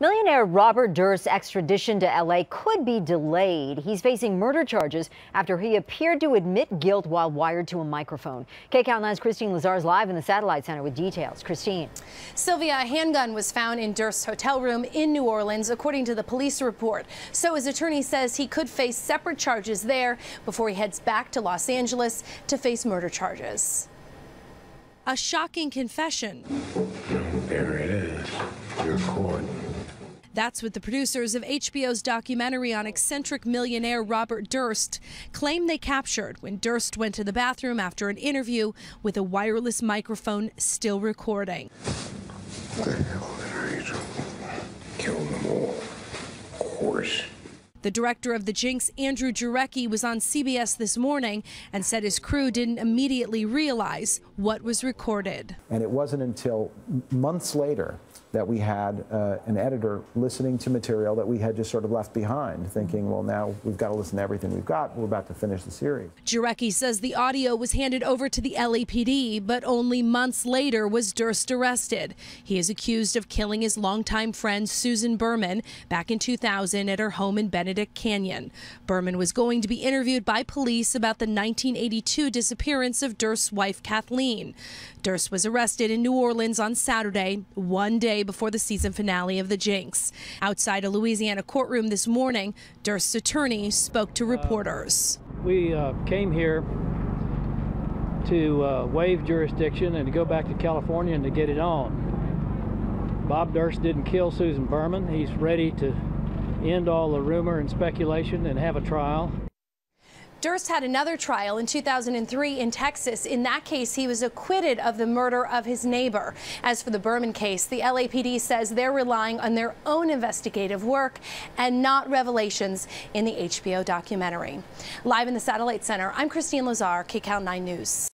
Millionaire Robert Durst's extradition to L.A. could be delayed. He's facing murder charges after he appeared to admit guilt while wired to a microphone. KCAL 9's Kristine Lazar is live in the Satellite Center with details. Kristine. Sylvia, a handgun was found in Durst's hotel room in New Orleans, according to the police report. So his attorney says he could face separate charges there before he heads back to Los Angeles to face murder charges. A shocking confession. There it is. Your court. That's what the producers of HBO's documentary on eccentric millionaire Robert Durst claim they captured when Durst went to the bathroom after an interview with a wireless microphone still recording. What the hell did I Kill them all. Of course. The director of the Jinx, Andrew Jarecki, was on CBS this morning and said his crew didn't immediately realize what was recorded. And it wasn't until months later that we had uh, an editor listening to material that we had just sort of left behind, thinking, well, now we've got to listen to everything we've got. We're about to finish the series. Jarecki says the audio was handed over to the LAPD, but only months later was Durst arrested. He is accused of killing his longtime friend Susan Berman back in 2000 at her home in Benedict Canyon. Berman was going to be interviewed by police about the 1982 disappearance of Durst's wife, Kathleen. Durst was arrested in New Orleans on Saturday, one day before the season finale of The Jinx. Outside a Louisiana courtroom this morning, Durst's attorney spoke to reporters. Uh, we uh, came here to uh, waive jurisdiction and to go back to California and to get it on. Bob Durst didn't kill Susan Berman. He's ready to end all the rumor and speculation and have a trial. Durst had another trial in 2003 in Texas. In that case, he was acquitted of the murder of his neighbor. As for the Berman case, the LAPD says they're relying on their own investigative work and not revelations in the HBO documentary. Live in the Satellite Center, I'm Kristine Lazar, KCAL 9 News.